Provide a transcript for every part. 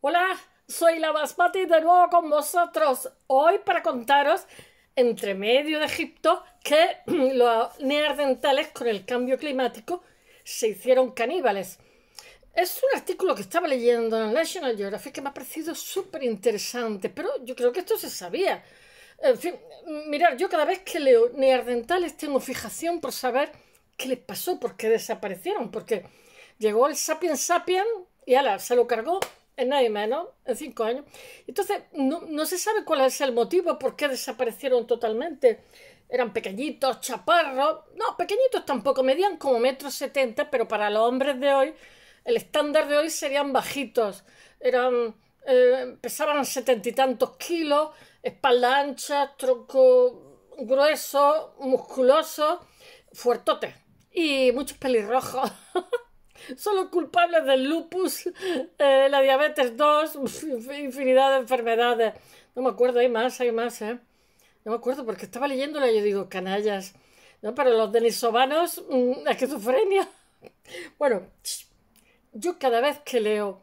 Hola, soy la Basmati de nuevo con vosotros. Hoy para contaros, entre medio de Egipto, que los neandertales con el cambio climático se hicieron caníbales. Es un artículo que estaba leyendo en National Geographic que me ha parecido súper interesante, pero yo creo que esto se sabía. En fin, mirad, yo cada vez que leo neandertales tengo fijación por saber qué les pasó, por qué desaparecieron, porque llegó el sapiens sapiens y ala, se lo cargó en nadie menos, en cinco años. Entonces, no, se sabe cuál es el motivo, por qué desaparecieron totalmente. Eran pequeñitos, chaparros. No, pequeñitos tampoco, medían como metros setenta, pero para los hombres de hoy, el estándar de hoy serían bajitos. Eran, eh, pesaban setenta y tantos kilos, espalda ancha, tronco grueso, musculoso, fuertote y muchos pelirrojos. son los culpables del lupus, eh, la diabetes 2, infinidad de enfermedades. No me acuerdo, hay más, hay más, ¿eh? No me acuerdo porque estaba leyéndola y yo digo, canallas. No, pero los denisovanos, mmm, esquizofrenia. Bueno, yo cada vez que leo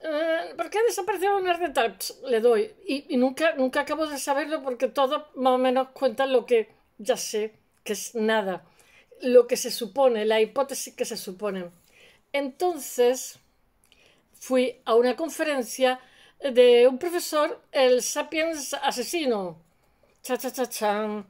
eh, ¿Por qué desapareció un dental? Le doy. Y, y, nunca, nunca acabo de saberlo porque todos más o menos cuentan lo que ya sé, que es nada. Lo que se supone, la hipótesis que se supone. Entonces fui a una conferencia de un profesor, el Sapiens asesino. Cha, cha, cha, cha.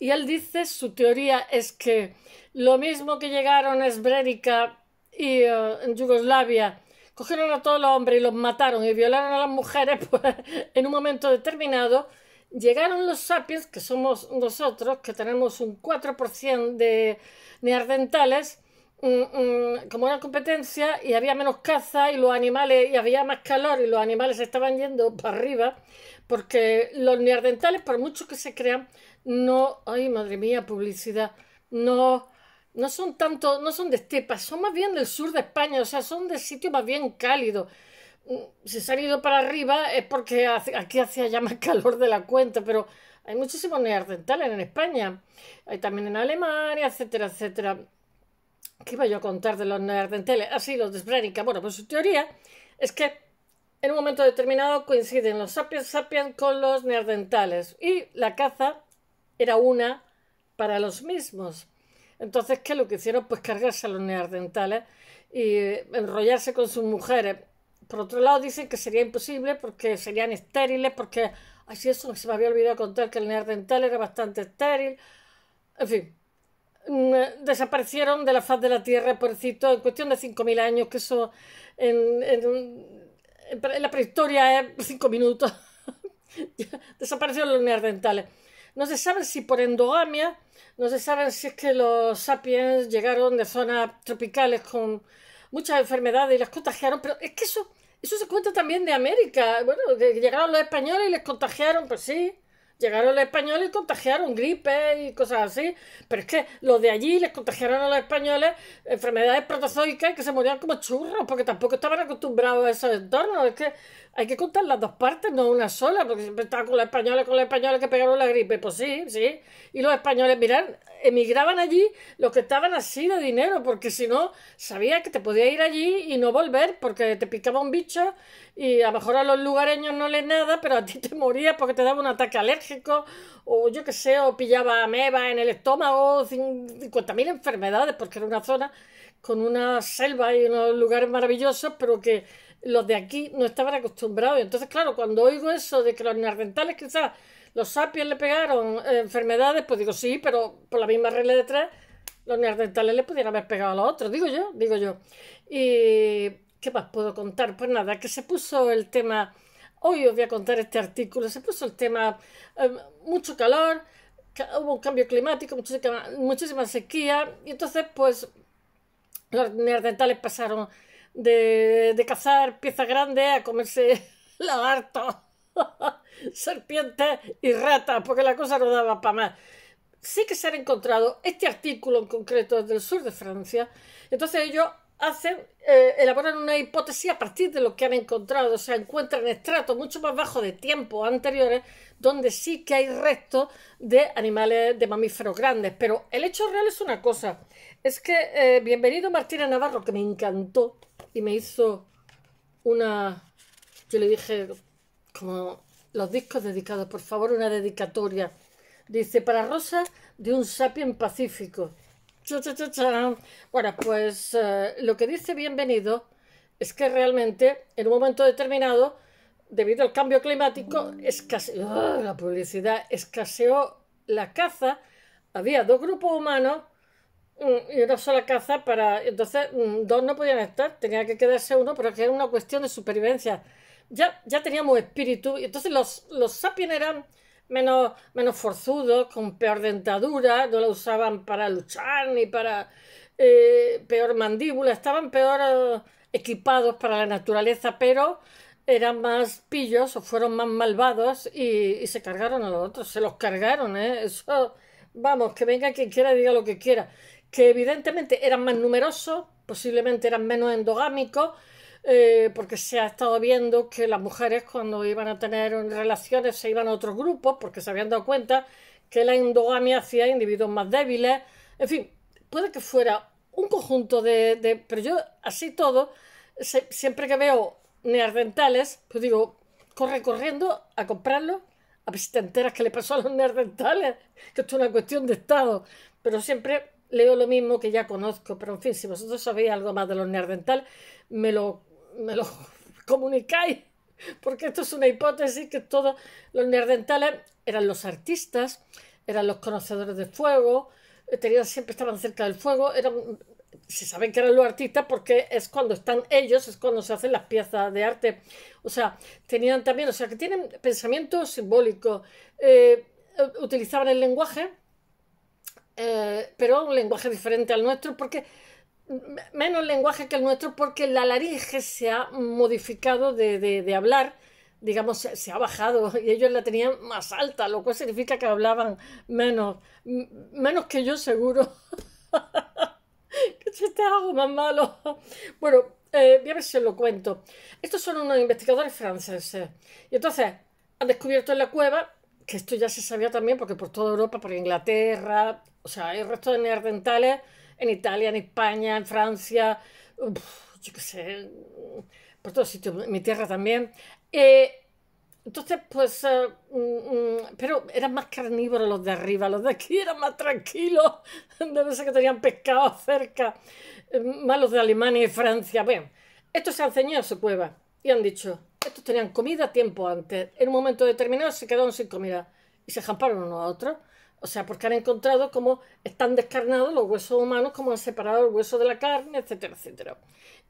Y él dice, su teoría es que lo mismo que llegaron a y uh, en Yugoslavia, cogieron a todos los hombres y los mataron y violaron a las mujeres, pues en un momento determinado llegaron los sapiens, que somos nosotros, que tenemos un 4% de neandertales, como una competencia y había menos caza y los animales y había más calor y los animales estaban yendo para arriba porque los neandertales por mucho que se crean no ay madre mía publicidad no no son tanto no son de estepas son más bien del sur de España o sea son de sitios más bien cálidos mm, si se han ido para arriba es porque aquí hacía ya más calor de la cuenta pero hay muchísimos neandertales en España hay también en Alemania etcétera etcétera ¿Qué iba yo a contar de los neandertales? Ah, sí, los de Srebrenica. Bueno, pues su teoría es que en un momento determinado coinciden los sapiens sapiens con los neandertales y la caza era una para los mismos. Entonces, ¿qué es lo que hicieron? Pues cargarse a los neandertales y enrollarse con sus mujeres. Por otro lado, dicen que sería imposible porque serían estériles, porque, así eso se me había olvidado contar que el neandertal era bastante estéril. En fin, desaparecieron de la faz de la Tierra, pobrecito, en cuestión de 5.000 años, que eso en, en, la prehistoria es 5 minutos. Desaparecieron los neandertales. No se sabe si por endogamia, no se sabe si es que los sapiens llegaron de zonas tropicales con muchas enfermedades y las contagiaron, pero es que eso, eso se cuenta también de América. Bueno, que llegaron los españoles y les contagiaron, pues sí. Llegaron los españoles y contagiaron gripe y cosas así, pero es que los de allí les contagiaron a los españoles enfermedades protozoicas que se morían como churros, porque tampoco estaban acostumbrados a esos entornos. Es que hay que contar las dos partes, no una sola, porque siempre estaban con los españoles, con los españoles que pegaron la gripe. Pues sí, sí. Y los españoles, mirad, emigraban allí los que estaban así de dinero, porque si no, sabía que te podía ir allí y no volver, porque te picaba un bicho y a lo mejor a los lugareños no les nada, pero a ti te morías porque te daba un ataque alérgico, o yo qué sé, o pillaba ameba en el estómago, 50.000 enfermedades, porque era una zona con una selva y unos lugares maravillosos, pero que los de aquí no estaban acostumbrados. Entonces, claro, cuando oigo eso de que los neandertales quizás los sapiens le pegaron eh, enfermedades, pues digo, sí, pero por la misma regla de tres, los neandertales le pudieran haber pegado a los otros, digo yo, digo yo. Y, ¿qué más puedo contar? Pues nada, que se puso el tema, hoy os voy a contar este artículo, se puso el tema, eh, mucho calor, hubo un cambio climático, muchísima, muchísima sequía, y entonces, pues, los neandertales pasaron de, de cazar piezas grandes a comerse lagartos. serpientes y ratas, porque la cosa no daba para más. Sí que se han encontrado este artículo en concreto del sur de Francia. Entonces ellos hacen, eh, elaboran una hipótesis a partir de lo que han encontrado. O sea, encuentran estratos mucho más bajos de tiempos anteriores donde sí que hay restos de animales de mamíferos grandes. Pero el hecho real es una cosa. Es que eh, bienvenido Martina Navarro, que me encantó y me hizo una yo le dije, como los discos dedicados, por favor, una dedicatoria. Dice, para Rosa, de un sapien pacífico. bueno, pues eh, lo que dice bienvenido es que realmente en un momento determinado, debido al cambio climático, escaseó ¡ah! la publicidad, escaseó la caza, había dos grupos humanos y una sola caza para. Entonces, mm, dos no podían estar, tenía que quedarse uno, pero que era una cuestión de supervivencia. Ya, ya teníamos espíritu, y entonces los, los sapiens eran menos, menos forzudos, con peor dentadura, no la usaban para luchar ni para eh, peor mandíbula, estaban peor eh, equipados para la naturaleza, pero eran más pillos o fueron más malvados y, se cargaron a los otros, se los cargaron, ¿eh? Eso, vamos, que venga quien quiera y diga lo que quiera. Que evidentemente eran más numerosos, posiblemente eran menos endogámicos, eh, porque se ha estado viendo que las mujeres cuando iban a tener relaciones se iban a otros grupos, porque se habían dado cuenta que la endogamia hacía individuos más débiles. En fin, puede que fuera un conjunto de... pero yo, así todo, siempre que veo neardentales, pues digo, corre corriendo a comprarlo, a ver si te enteras qué le pasó a los neardentales, que esto es una cuestión de estado, pero siempre leo lo mismo que ya conozco, pero en fin, si vosotros sabéis algo más de los neardentales, me lo, me lo comunicáis, porque esto es una hipótesis que todos los neardentales eran los artistas, eran los conocedores de fuego, tenían, siempre estaban cerca del fuego, eran se saben que eran los artistas porque es cuando están ellos, es cuando se hacen las piezas de arte. O sea, tenían también, o sea, que tienen pensamiento simbólico. Eh, utilizaban el lenguaje, eh, pero un lenguaje diferente al nuestro, porque menos lenguaje que el nuestro, porque la laringe se ha modificado de, hablar, digamos, se, ha bajado y ellos la tenían más alta, lo cual significa que hablaban menos, menos que yo seguro. ¿Qué chiste hago más malo? Bueno, eh, voy a ver si os lo cuento. Estos son unos investigadores franceses. Y entonces han descubierto en la cueva, que esto ya se sabía también, porque por toda Europa, por Inglaterra, o sea, hay restos de neandertales en Italia, en España, en Francia, yo qué sé, por todos sitios, mi tierra también. Eh, entonces, pues, eh, mm, mm, pero eran más carnívoros los de arriba, los de aquí eran más tranquilos, debe ser que tenían pescado cerca, eh, más los de Alemania y Francia. Bueno, estos se han ceñido a su cueva y han dicho, estos tenían comida tiempo antes, en un momento determinado se quedaron sin comida y se jamparon unos a otros. O sea, porque han encontrado cómo están descarnados los huesos humanos, cómo han separado el hueso de la carne, etcétera, etcétera.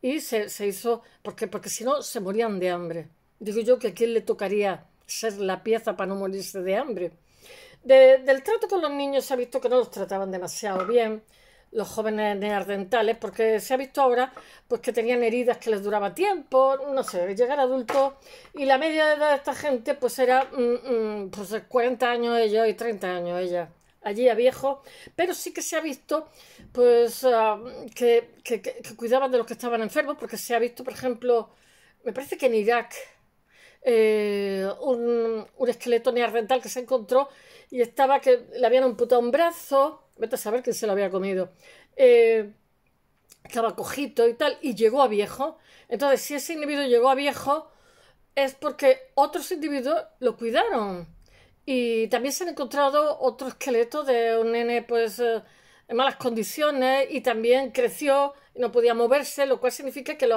Y se, se hizo, porque, porque si no, se morían de hambre. Digo yo que a quién le tocaría ser la pieza para no morirse de hambre. del trato con los niños se ha visto que no los trataban demasiado bien los jóvenes neardentales, porque se ha visto ahora pues que tenían heridas que les duraba tiempo, no sé, llegar adultos, y la media de edad de esta gente pues era mm, mm, pues 40 años ellos y 30 años ella, allí a viejo, pero sí que se ha visto pues ah, que, que, cuidaban de los que estaban enfermos, porque se ha visto, por ejemplo, me parece que en Irak, eh, un, esqueleto neandertal que se encontró y estaba que le habían amputado un brazo, vete a saber quién se lo había comido, eh, estaba cojito y tal, y llegó a viejo. Entonces, si ese individuo llegó a viejo, es porque otros individuos lo cuidaron. Y también se han encontrado otro esqueleto de un nene, pues, eh, en malas condiciones y también creció no podía moverse, lo cual significa que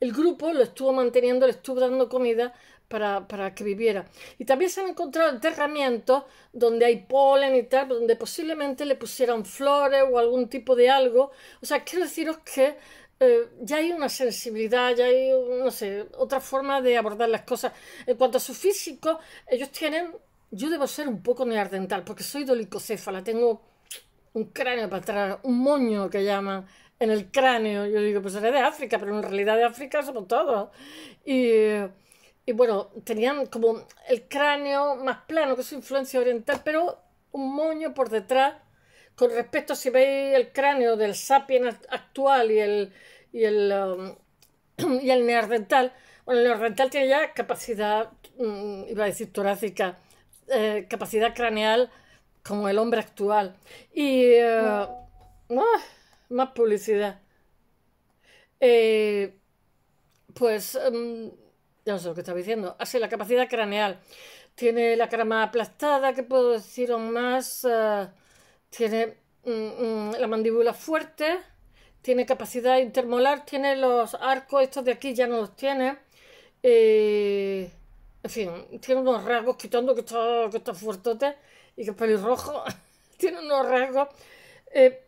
el grupo lo estuvo manteniendo, le estuvo dando comida para, que viviera. Y también se han encontrado enterramientos donde hay polen y tal, donde posiblemente le pusieran flores o algún tipo de algo. O sea, quiero deciros que eh, ya hay una sensibilidad, ya hay, no sé, otra forma de abordar las cosas. En cuanto a su físico, ellos tienen, yo debo ser un poco neardental, porque soy dolicocéfala, tengo un cráneo para atrás, un moño que llaman en el cráneo. Yo digo, pues seré de África, pero en realidad de África somos todos. Y y bueno, tenían como el cráneo más plano, que es influencia oriental, pero un moño por detrás. Con respecto a si veis el cráneo del sapien actual y el, y el, um, y el neandertal, bueno, el neandertal tiene ya capacidad, mm, iba a decir torácica, eh, capacidad craneal como el hombre actual. Y uh, más publicidad. Eh, pues um, ya no sé lo que estaba diciendo. Así, la capacidad craneal. Tiene la cara más aplastada, ¿qué puedo decir más? Eh, tiene mm, mm, la mandíbula fuerte, tiene capacidad intermolar, tiene los arcos, estos de aquí ya no los tiene. Eh, en fin, tiene unos rasgos, quitando que está, que está fuertote y que es pelirrojo, tiene unos rasgos. Eh,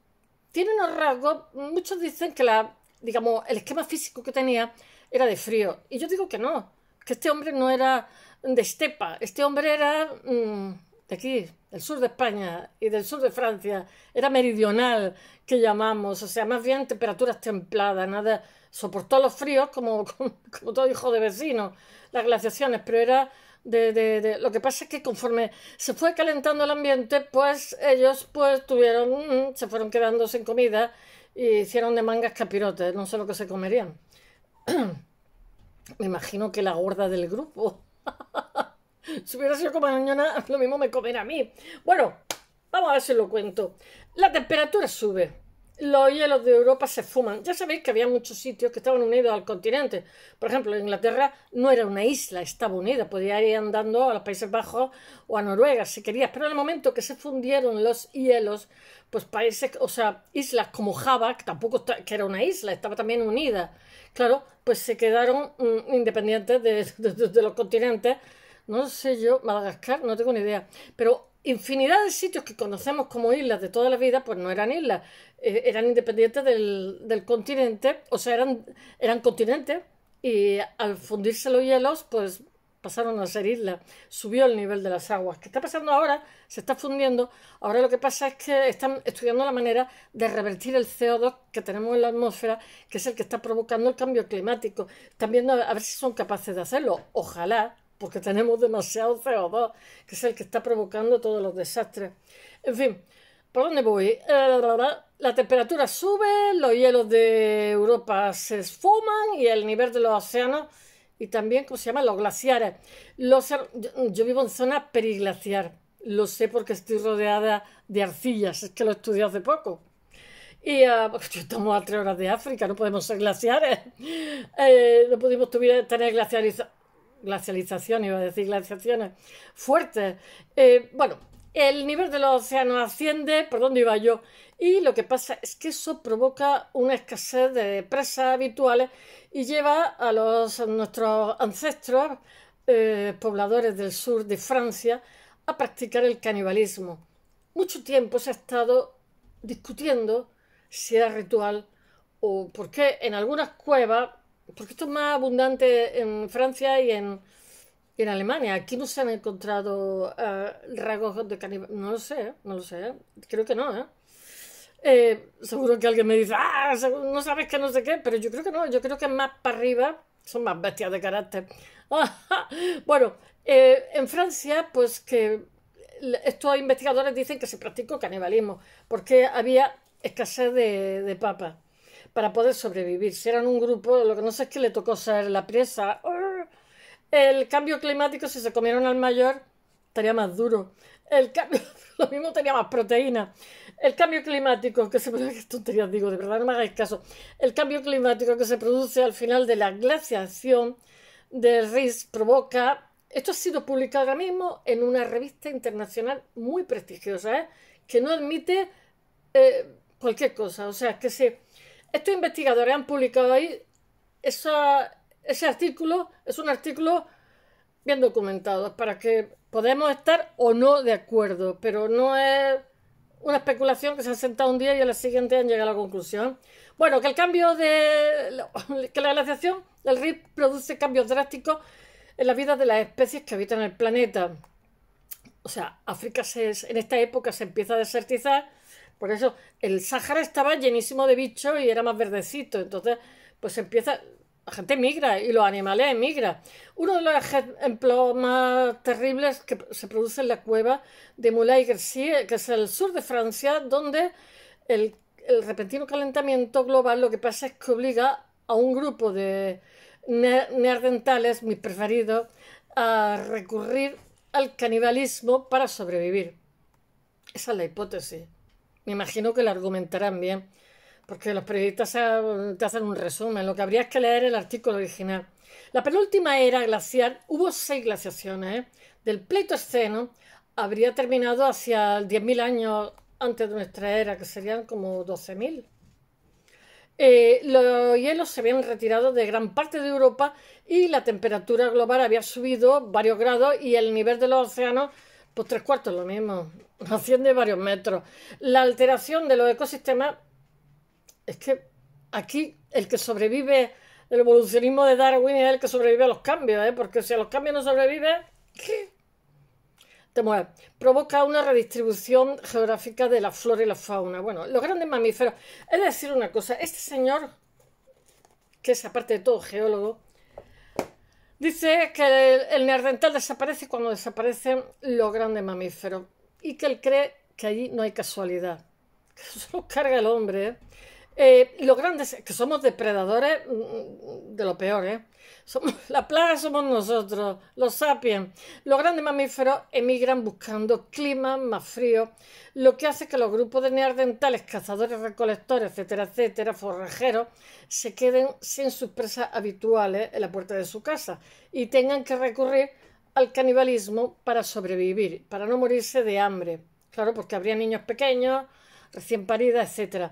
tiene unos rasgos, muchos dicen que la, digamos, el esquema físico que tenía era de frío. Y yo digo que no, que este hombre no era de estepa, este hombre era mm, de aquí, del sur de España y del sur de Francia, era meridional, que llamamos, o sea, más bien temperaturas templadas, nada, soportó los fríos como, como, todo hijo de vecino, las glaciaciones, pero era de, de, de, Lo que pasa es que conforme se fue calentando el ambiente, pues ellos pues tuvieron, mm, se fueron quedando sin comida y hicieron de mangas capirotes, no sé lo que se comerían. Me imagino que la gorda del grupo. si hubiera sido como mañana, lo mismo me comerá a mí. Bueno, vamos a ver si lo cuento. La temperatura sube. Los hielos de Europa se fuman. Ya sabéis que había muchos sitios que estaban unidos al continente. Por ejemplo, Inglaterra no era una isla, estaba unida. Podía ir andando a los Países Bajos o a Noruega si querías. Pero en el momento que se fundieron los hielos, pues países, o sea, islas como Java, que tampoco que era una isla, estaba también unida claro, pues se quedaron mm, independientes de, los continentes. No sé yo, Madagascar, no tengo ni idea. Pero infinidad de sitios que conocemos como islas de toda la vida, pues no eran islas, eh, eran independientes del, continente, o sea, eran, eran continentes, y al fundirse los hielos, pues pasaron a ser islas, subió el nivel de las aguas. ¿Qué está pasando ahora? Se está fundiendo. Ahora lo que pasa es que están estudiando la manera de revertir el CO2 que tenemos en la atmósfera, que es el que está provocando el cambio climático. Están viendo a ver si son capaces de hacerlo. Ojalá, porque tenemos demasiado CO2, que es el que está provocando todos los desastres. En fin, ¿por dónde voy? Eh, la temperatura sube, los hielos de Europa se esfuman y el nivel de los océanos y también, ¿cómo se llama? Los glaciares. Los, yo, vivo en zona periglaciar. Lo sé porque estoy rodeada de arcillas. Es que lo estudié hace poco. Y uh, estamos a tres horas de África, no podemos ser glaciares. Eh, no pudimos tener glacializa glacialización, iba a decir glaciaciones fuertes. Eh, bueno, el nivel de los océanos asciende, ¿por dónde iba yo? Y lo que pasa es que eso provoca una escasez de presas habituales y lleva a, los, nuestros ancestros eh, pobladores del sur de Francia a practicar el canibalismo. Mucho tiempo se ha estado discutiendo si era ritual o por qué en algunas cuevas, porque esto es más abundante en Francia y en, en Alemania. Aquí no se han encontrado uh, rasgos de canibalismo. No lo sé, no lo sé. Creo que no, ¿eh? Eh, seguro que alguien me dice, ah, no sabes que no sé qué, pero yo creo que no, yo creo que más para arriba son más bestias de carácter. bueno, eh, en Francia, pues que estos investigadores dicen que se practicó canibalismo, porque había escasez de, de papas para poder sobrevivir. Si eran un grupo, lo que no sé es que le tocó ser la presa. El cambio climático, si se comieron al mayor, estaría más duro. El cambio, lo mismo tenía más proteína. El cambio climático que se produce, digo, de verdad no me hagáis. El cambio climático que se produce al final de la glaciación del RIS provoca. Esto ha sido publicado ahora mismo en una revista internacional muy prestigiosa, ¿eh? que no admite eh, cualquier cosa. O sea, que si estos investigadores han publicado ahí ese artículo, es un artículo bien documentado, para que podamos estar o no de acuerdo, pero no es una especulación que se ha sentado un día y al siguiente han llegado a la conclusión. Bueno, que el cambio de. que la glaciación del río produce cambios drásticos en la vida de las especies que habitan el planeta. O sea, África se, en esta época se empieza a desertizar, por eso el Sáhara estaba llenísimo de bichos y era más verdecito. Entonces, pues empieza la gente migra y los animales emigran. Uno de los ejemplos más terribles que se produce en la cueva de Moulay-Gercy, que es el sur de Francia, donde el, repentino calentamiento global lo que pasa es que obliga a un grupo de neandertales, mis preferidos, a recurrir al canibalismo para sobrevivir. Esa es la hipótesis. Me imagino que la argumentarán bien porque los periodistas te hacen un resumen. Lo que habría que leer el artículo original. La penúltima era glacial hubo seis glaciaciones. ¿eh? Del Pleistoceno habría terminado hacia 10.000 años antes de nuestra era, que serían como 12.000. Eh, los hielos se habían retirado de gran parte de Europa y la temperatura global había subido varios grados y el nivel de los océanos, pues tres cuartos lo mismo, asciende varios metros. La alteración de los ecosistemas es que aquí el que sobrevive el evolucionismo de Darwin es el que sobrevive a los cambios, ¿eh? porque si a los cambios no sobrevive, ¿qué? te mueves. Provoca una redistribución geográfica de la flora y la fauna. Bueno, los grandes mamíferos. Es decir una cosa, este señor, que es aparte de todo geólogo, dice que el, neandertal desaparece cuando desaparecen los grandes mamíferos y que él cree que allí no hay casualidad. Eso lo carga el hombre. ¿eh? Eh, los grandes, que somos depredadores mm, de lo peor, ¿eh? Somos, la plaga somos nosotros, los sapiens. Los grandes mamíferos emigran buscando climas más fríos, lo que hace que los grupos de neandertales, cazadores, recolectores, etcétera, etcétera, forrajeros, se queden sin sus presas habituales en la puerta de su casa y tengan que recurrir al canibalismo para sobrevivir, para no morirse de hambre. Claro, porque habría niños pequeños, recién paridas, etc.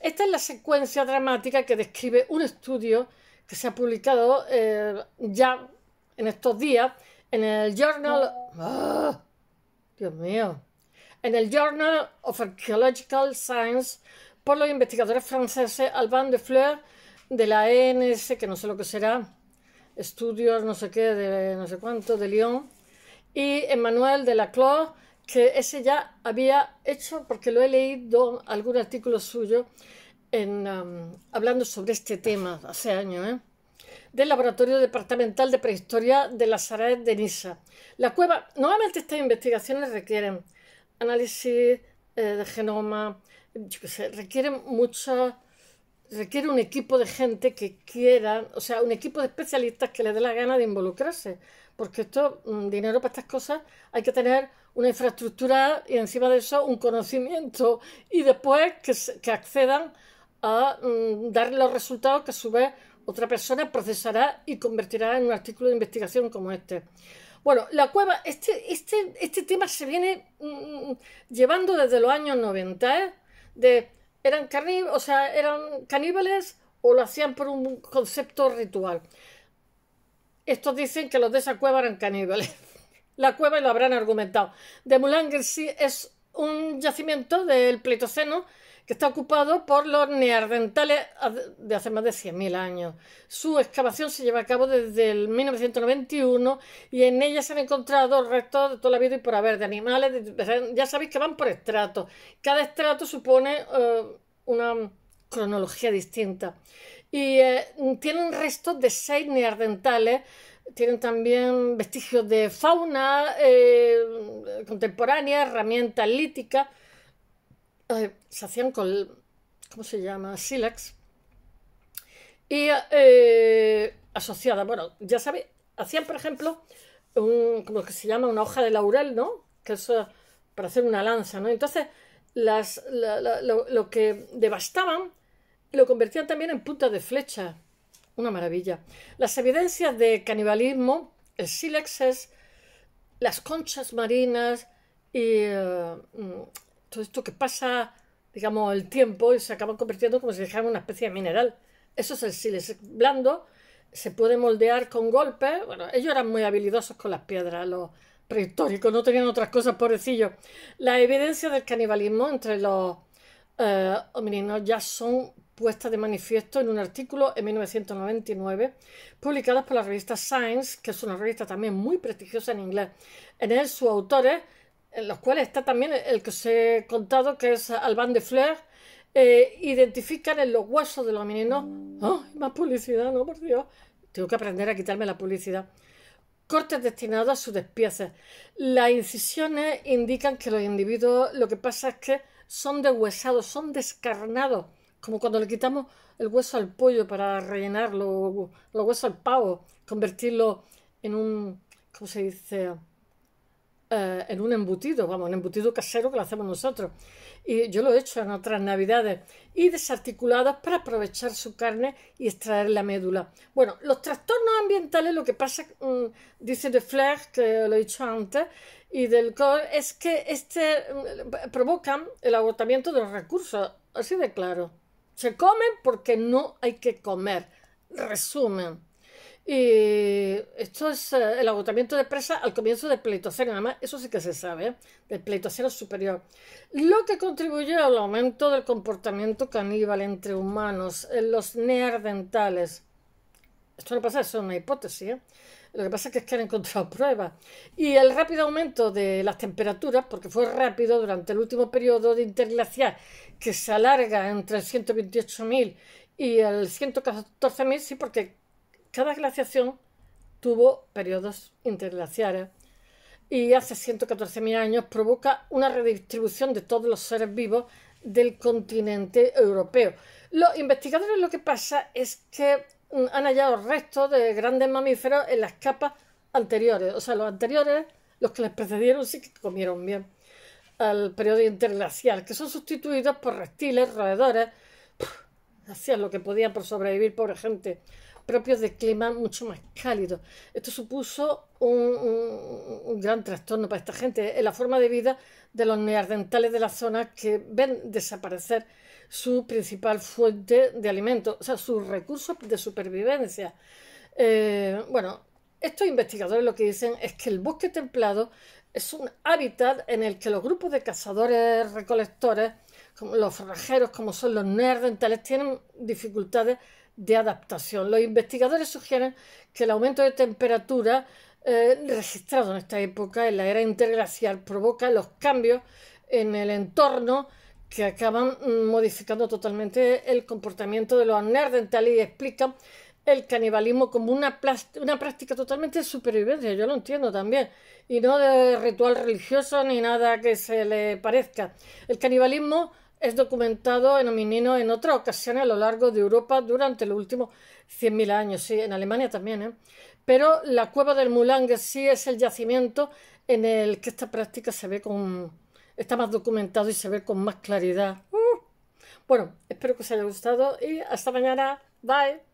Esta es la secuencia dramática que describe un estudio que se ha publicado eh, ya en estos días en el Journal. ¡Ah! Dios mío. En el Journal of Archaeological Science por los investigadores franceses Alban de Fleur de la ENS, que no sé lo que será, estudios no sé qué, de no sé cuánto, de Lyon, y Emmanuel de Laclos que ese ya había hecho, porque lo he leído algún artículo suyo en, um, hablando sobre este tema hace años, ¿eh? del Laboratorio Departamental de Prehistoria de la Saraes de Nisa. La cueva, normalmente estas investigaciones requieren análisis eh, de genoma, yo sé, requieren mucho, requiere un equipo de gente que quiera, o sea, un equipo de especialistas que le dé la gana de involucrarse, porque esto, mm, dinero para estas cosas, hay que tener una infraestructura y encima de eso un conocimiento y después que, accedan a mm, dar los resultados que a su vez otra persona procesará y convertirá en un artículo de investigación como este. Bueno, la cueva, este, este, este tema se viene mm, llevando desde los años 90, ¿eh? De, eran o sea, eran caníbales o lo hacían por un concepto ritual. Estos dicen que los de esa cueva eran caníbales. La cueva y lo habrán argumentado. De Moulin-Gercy es un yacimiento del Pleistoceno que está ocupado por los neandertales de hace más de 100.000 años. Su excavación se lleva a cabo desde el 1991 y en ella se han encontrado restos de toda la vida y por haber de animales. ya sabéis que van por estratos. Cada estrato supone eh, una cronología distinta. Y eh, tienen restos de seis neandertales tienen también vestigios de fauna eh, contemporánea, herramientas líticas. Eh, se hacían con, ¿cómo se llama? Sílex. Y eh, asociadas, bueno, ya sabéis, hacían, por ejemplo, un, como que se llama una hoja de laurel, ¿no? Que es para hacer una lanza, ¿no? Entonces, las, lo, que devastaban lo convertían también en puntas de flecha. Una maravilla. Las evidencias de canibalismo, el sílex las conchas marinas y eh, mm, todo esto que pasa, digamos, el tiempo y se acaba convirtiendo como si dijera una especie de mineral. Eso es el sílex blando, se puede moldear con golpes. Bueno, ellos eran muy habilidosos con las piedras, los prehistóricos, no tenían otras cosas, pobrecillos. La evidencia del canibalismo entre los eh, ya son puesta de manifiesto en un artículo en 1999 publicado por la revista Science, que es una revista también muy prestigiosa en inglés. En él sus autores, en los cuales está también el que os he contado, que es Alban de Fleur, eh, identifican en los huesos de los meninos. ¡Oh, más publicidad, no, por Dios! Tengo que aprender a quitarme la publicidad. Cortes destinados a sus despiezas. Las incisiones indican que los individuos lo que pasa es que son deshuesados, son descarnados como cuando le quitamos el hueso al pollo para rellenarlo, los huesos al pavo, convertirlo en un, ¿cómo se dice? Eh, en un embutido, vamos, un embutido casero que lo hacemos nosotros. Y yo lo he hecho en otras navidades. Y desarticulados para aprovechar su carne y extraer la médula. Bueno, los trastornos ambientales, lo que pasa, mm, dice de Flair, que lo he dicho antes, y del COR, es que este mm, provocan el agotamiento de los recursos. Así de claro. Se comen porque no hay que comer. Resumen. Y esto es eh, el agotamiento de presa al comienzo del Pleistoceno. Además, eso sí que se sabe, ¿eh? del Pleistoceno superior. Lo que contribuye al aumento del comportamiento caníbal entre humanos en los neardentales. Esto no pasa, eso es una hipótesis. ¿eh? Lo que pasa es que, es han encontrado pruebas. Y el rápido aumento de las temperaturas, porque fue rápido durante el último periodo de interglacial, que se alarga entre el 128.000 y el 114.000, sí, porque cada glaciación tuvo periodos interglaciares y hace 114.000 años provoca una redistribución de todos los seres vivos del continente europeo. Los investigadores lo que pasa es que mm, han hallado restos de grandes mamíferos en las capas anteriores. O sea, los anteriores, los que les precedieron, sí que comieron bien al periodo interglacial, que son sustituidos por reptiles, roedores, hacían lo que podían por sobrevivir, pobre gente propios de clima mucho más cálido. Esto supuso un, gran trastorno para esta gente en la forma de vida de los neandertales de la zona que ven desaparecer su principal fuente de alimento, o sea, sus recursos de supervivencia. Eh, bueno, estos investigadores lo que dicen es que el bosque templado es un hábitat en el que los grupos de cazadores recolectores, como los forrajeros, como son los neandertales, tienen dificultades de adaptación. Los investigadores sugieren que el aumento de temperatura eh, registrado en esta época, en la era interglacial, provoca los cambios en el entorno que acaban mm, modificando totalmente el comportamiento de los neandertales y explican el canibalismo como una, una práctica totalmente de supervivencia, yo lo entiendo también, y no de ritual religioso ni nada que se le parezca. El canibalismo es documentado en homininos en otras ocasiones a lo largo de Europa durante los últimos 100.000 años, sí, en Alemania también, ¿eh? Pero la cueva del Mulangue sí es el yacimiento en el que esta práctica se ve con... está más documentado y se ve con más claridad. Uh. Bueno, espero que os haya gustado y hasta mañana. Bye.